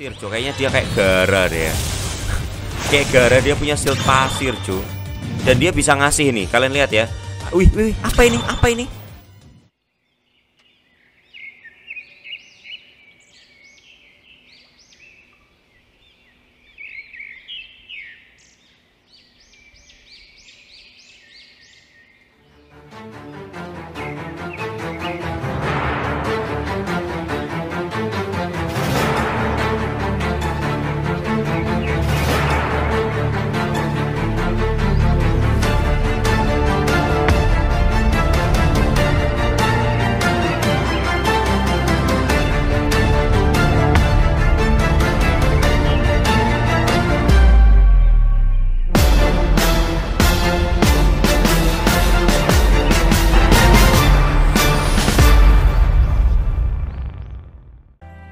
pasir, Cuk. Kayaknya dia kayak gara deh ya. kayak gara dia punya shield pasir, Cuk. Dan dia bisa ngasih nih. Kalian lihat ya. Wih, wih, apa ini? Apa ini?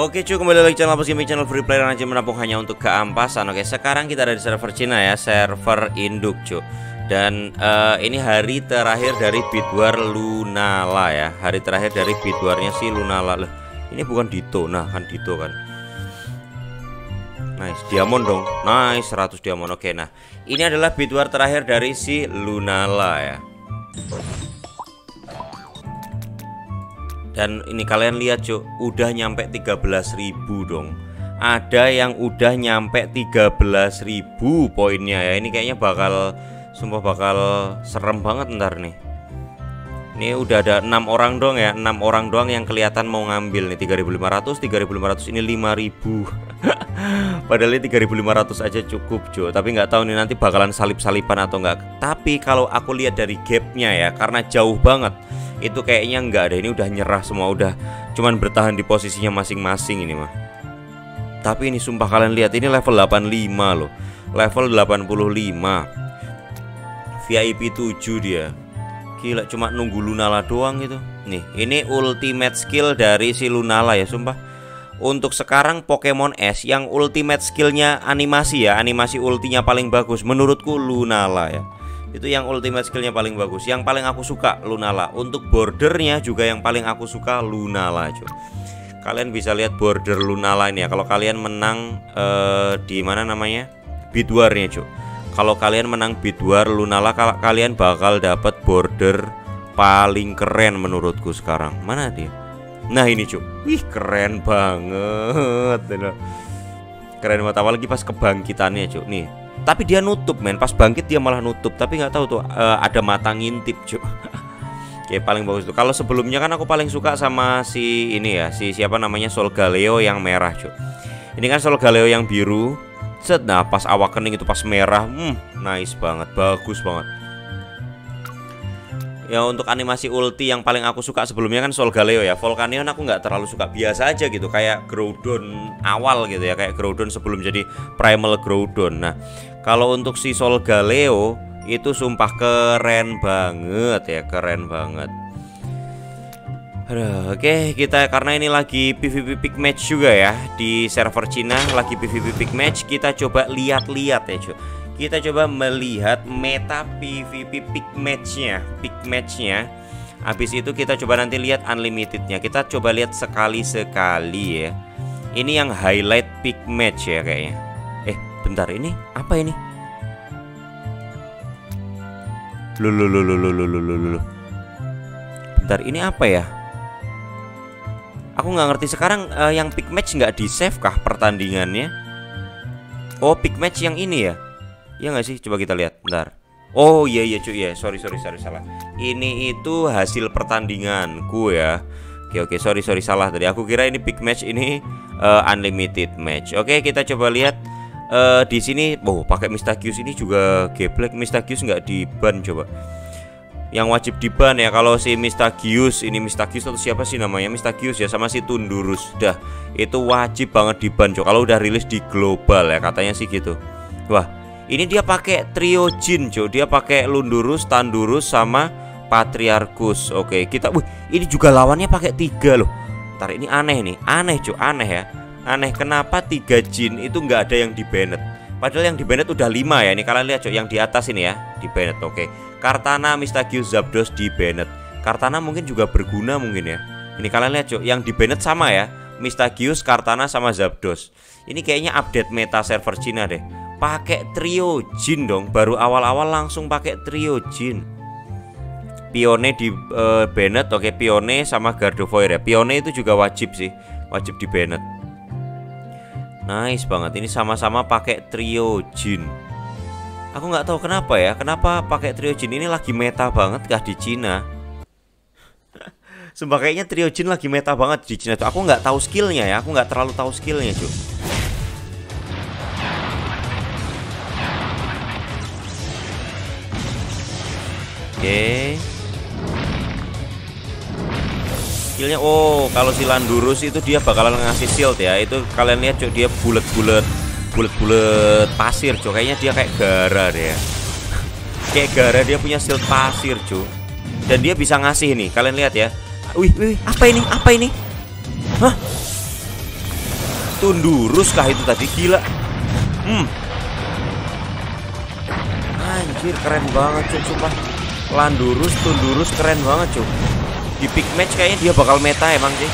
Oke cuy kembali lagi channel Gaming channel free player aja menampung hanya untuk keampasan. Oke sekarang kita ada di server Cina ya server induk cuy. Dan uh, ini hari terakhir dari Bidwar Lunala ya. Hari terakhir dari Bidwarnya si Lunala. Loh, Ini bukan Dito. Nah kan Dito kan. Nice diamond dong. Nice 100 diamond. Oke nah ini adalah Bidwar terakhir dari si Lunala ya Dan ini kalian lihat cuk. Udah nyampe 13.000 dong. Ada yang udah nyampe 13.000 poinnya ya. Ini kayaknya bakal Sumpah bakal serem banget ntar nih. Ini udah ada enam orang dong ya. Enam orang doang yang kelihatan mau ngambil nih. 3500 3500 ini 5000 Padahal ini 3500 aja cukup Jo Tapi nggak tahu nih nanti bakalan salip-salipan atau enggak Tapi kalau aku lihat dari gapnya ya Karena jauh banget itu kayaknya enggak ada ini udah nyerah semua udah cuman bertahan di posisinya masing-masing ini mah. Tapi ini sumpah kalian lihat ini level 85 loh. Level 85 VIP 7 dia. Gila cuma nunggu Lunala doang gitu nih ini ultimate skill dari si Lunala ya sumpah. Untuk sekarang Pokemon S yang ultimate skillnya animasi ya animasi ultinya paling bagus menurutku Lunala ya itu yang ultimate skillnya paling bagus. Yang paling aku suka Lunala. Untuk bordernya juga yang paling aku suka Lunala cuy kalian bisa lihat border Lunala ini ya. Kalau kalian menang uh, di mana namanya? Bidwarnya cuy kalau kalian menang bidwar Lunala kalian bakal dapat border paling keren menurutku sekarang. Mana dia? Nah ini cuy wih keren banget. Keren banget. Apalagi pas kebangkitannya cuy nih tapi dia nutup men. Pas bangkit dia malah nutup. Tapi nggak tahu tuh uh, ada mata ngintip cuy Oke paling bagus tuh. Kalau sebelumnya kan aku paling suka sama si ini ya si siapa namanya Sol Galeo yang merah cuy ini kan Sol Galeo yang biru. Set nah pas awak kening itu pas merah hmm nice banget bagus banget. Ya untuk animasi ulti yang paling aku suka sebelumnya kan Sol Galeo ya. Volcanion aku nggak terlalu suka biasa aja gitu kayak Groudon awal gitu ya kayak Groudon sebelum jadi Primal Groudon. Nah kalau untuk si Sol Galeo itu sumpah keren banget ya keren banget. Oke kita karena ini lagi PVP pick match juga ya di server Cina lagi PVP pick match kita coba lihat-lihat ya cuy kita coba melihat meta PVP pick matchnya pick matchnya. Habis itu kita coba nanti lihat unlimitednya. Kita coba lihat sekali-sekali ya. Ini yang highlight pick match ya kayaknya bentar ini apa ini lulu lulu lulu lulu lulu bentar ini apa ya aku nggak ngerti sekarang uh, yang pick match nggak di save kah pertandingannya oh pick match yang ini ya Iya nggak sih? Coba kita lihat. Bentar. Oh iya iya cuy ya. Sorry sorry sorry salah. Ini itu hasil pertandinganku ya. Oke oke sorry sorry salah tadi. Aku kira ini big match ini uh, unlimited match. Oke kita coba lihat uh, di sini. Oh pakai Mistagius ini juga geblek. Mistagius nggak di ban coba. Yang wajib di ban ya kalau si Mistagius ini Mistagius atau siapa sih namanya Mistagius ya sama si Tundurus. Dah itu wajib banget di ban coba. Kalau udah rilis di global ya katanya sih gitu. Wah ini dia pakai trio jin, Jo. Dia pakai Lundurus, Tandurus sama Patriarchus. Oke, kita wih, ini juga lawannya pakai tiga loh. Ntar ini aneh nih, aneh Jo, aneh ya. Aneh kenapa tiga jin itu nggak ada yang di Bennett? Padahal yang di Bennett udah lima ya. Ini kalian lihat Jo, yang di atas ini ya, di Bennett. Oke. Kartana, Mistagius, Zapdos di Bennett. Kartana mungkin juga berguna mungkin ya. Ini kalian lihat Jo, yang di Bennett sama ya. Mistagius, Kartana sama Zapdos. Ini kayaknya update meta server Cina deh. Pakai trio Jin dong, baru awal-awal langsung pakai trio Jin. Pione di uh, Bennett, oke Pione sama Gardevoir ya. Pione itu juga wajib sih, wajib di Bennett. Nice banget. Ini sama-sama pakai trio Jin. Aku nggak tahu kenapa ya, kenapa pakai trio Jin ini lagi meta banget kah di Cina? Sumpah kayaknya trio Jin lagi meta banget di Cina tuh. Aku nggak tahu skillnya ya, aku nggak terlalu tahu skillnya cuy. Oke. Okay. Skillnya, oh kalau si Landurus itu dia bakalan ngasih shield ya. Itu kalian lihat cuy, dia bulat-bulat bulat-bulat pasir cuy kayaknya dia kayak gara deh ya. Kayak gara dia punya shield pasir cuy dan dia bisa ngasih nih kalian lihat ya. Wih wih apa ini? Apa ini? Hah? Tundurus kah itu tadi? Gila. Hmm. Anjir keren banget cuy sumpah. Landurus tundurus keren banget cuy di pick match kayaknya dia bakal meta emang sih.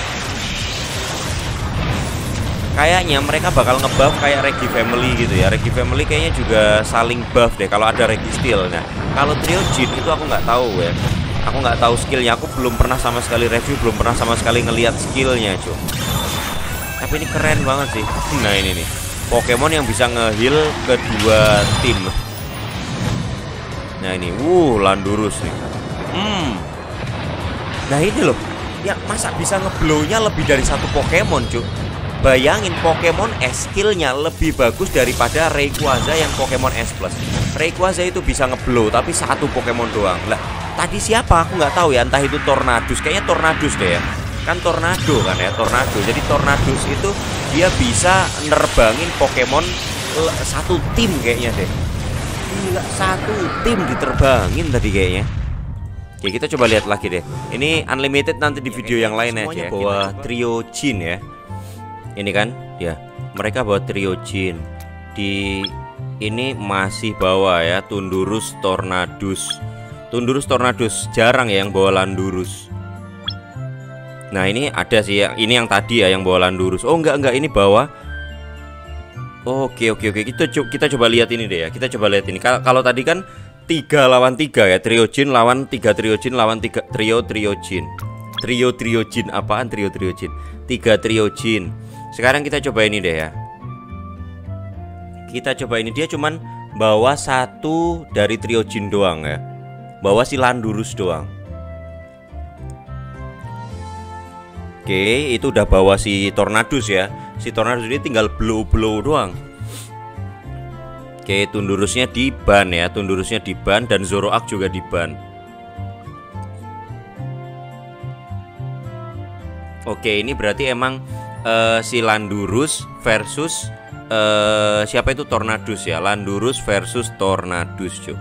Kayaknya mereka bakal ngebuff kayak Regi Family gitu ya. Regi Family kayaknya juga saling buff deh kalau ada Regi Steel nah kalau trio Jin itu aku nggak tahu ya. Aku nggak tahu skillnya. Aku belum pernah sama sekali review belum pernah sama sekali ngelihat skillnya cuy tapi ini keren banget sih. Nah ini nih. Pokemon yang bisa ngeheal kedua tim. Nah ini. Wuh Landurus nih. Hmm nah ini loh ya masa bisa ngeblownya lebih dari satu Pokemon cuy Bayangin Pokemon S skillnya lebih bagus daripada Rayquaza yang Pokemon S Plus. Rayquaza itu bisa ngeblow tapi satu Pokemon doang. Lah, tadi siapa? Aku nggak tahu ya. Entah itu Tornadus. Kayaknya Tornadus deh ya. Kan tornado kan ya, tornado. Jadi Tornadus itu dia bisa nerbangin Pokemon satu tim kayaknya deh. Gila, satu tim diterbangin tadi kayaknya. Oke, kita coba lihat lagi deh. Ini unlimited nanti di video yang lain aja. Bawa trio Jin ya. Ini kan? Ya mereka bawa trio Jin. Di ini masih bawa ya Tundurus Tornadus. Tundurus Tornadus jarang ya yang bawa Landurus. Nah ini ada sih ya ini yang tadi ya yang bawa Landurus. Oh enggak enggak ini bawa. Oke oke oke. Kita coba kita coba lihat ini deh ya kita coba lihat ini. Kalau tadi kan tiga lawan tiga ya. Trio Jin lawan tiga trio Jin lawan tiga. Trio trio Jin. Trio trio Jin. Apaan trio trio Jin? Tiga trio Jin. Sekarang kita coba ini deh ya. Kita coba ini. Dia cuman bawa satu dari trio Jin doang ya. Bawa si Landurus doang. Oke itu udah bawa si Tornadus ya. Si Tornadus ini tinggal blow-blow doang Oke Tundurusnya di ban ya. Tundurusnya di ban dan Zoroark juga di ban. Oke ini berarti emang uh, si Landurus versus uh, siapa itu? Tornadus ya? Landurus versus Tornadus cuy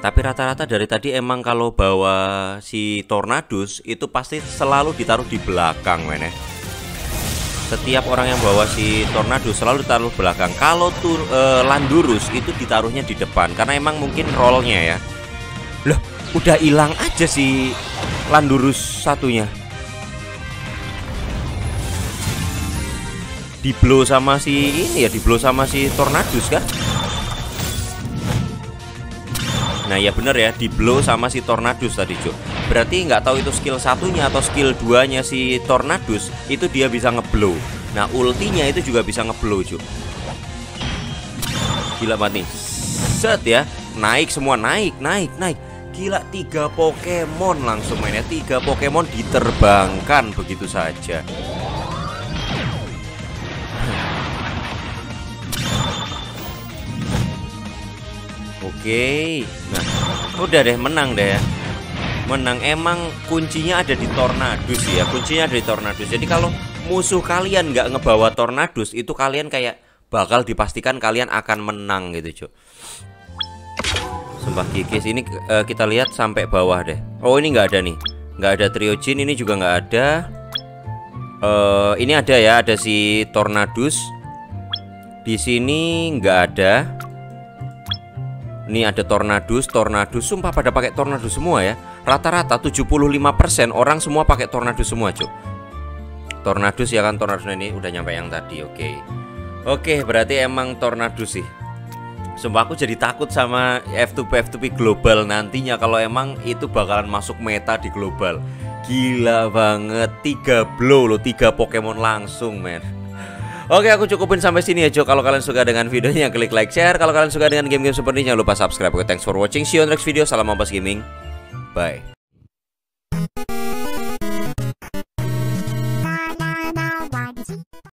tapi rata-rata dari tadi emang kalau bawa si Tornadus itu pasti selalu ditaruh di belakang men ya. Setiap orang yang bawa si Tornadus selalu ditaruh belakang. Kalau tur uh, Landurus itu ditaruhnya di depan karena emang mungkin rollnya ya. Loh, udah hilang aja si Landurus satunya. di blow sama si ini ya di blow sama si Tornadus kan Nah ya bener ya di blow sama si Tornadus tadi Cuk. Berarti nggak tahu itu skill satunya atau skill duanya si Tornadus Itu dia bisa ngeblow. Nah ultinya itu juga bisa ngeblow Cuk. Gila banget nih. Set ya Naik semua naik naik naik. Gila tiga Pokemon langsung mainnya. Tiga Pokemon diterbangkan begitu saja Oke. Nah, udah deh menang deh ya. Menang emang kuncinya ada di Tornadus ya. Kuncinya ada di Tornadus. Jadi kalau musuh kalian nggak ngebawa Tornadus itu kalian kayak bakal dipastikan kalian akan menang gitu, cuy. Sumpah kikis ini uh, kita lihat sampai bawah deh. Oh, ini nggak ada nih. Nggak ada trio Jin ini juga nggak ada. Uh, ini ada ya, ada si Tornadus. Di sini nggak ada. Nih ada Tornadus, Tornadus. Sumpah pada pakai Tornadus semua ya. Rata-rata 75% orang semua pakai Tornadus semua cuy Tornadus ya kan Tornadus. Nah, ini udah nyampe yang tadi oke. Okay. Oke berarti emang Tornadus sih. Sumpah aku jadi takut sama F2P F2P global nantinya. Kalau emang itu bakalan masuk meta di global. Gila banget. Tiga blow loh Tiga Pokemon langsung men Oke aku cukupin sampai sini ya Jo Kalau kalian suka dengan videonya klik like share. Kalau kalian suka dengan game-game seperti ini jangan lupa subscribe. Oke thanks for watching. See you on next video. Salam Mampas Gaming. Bye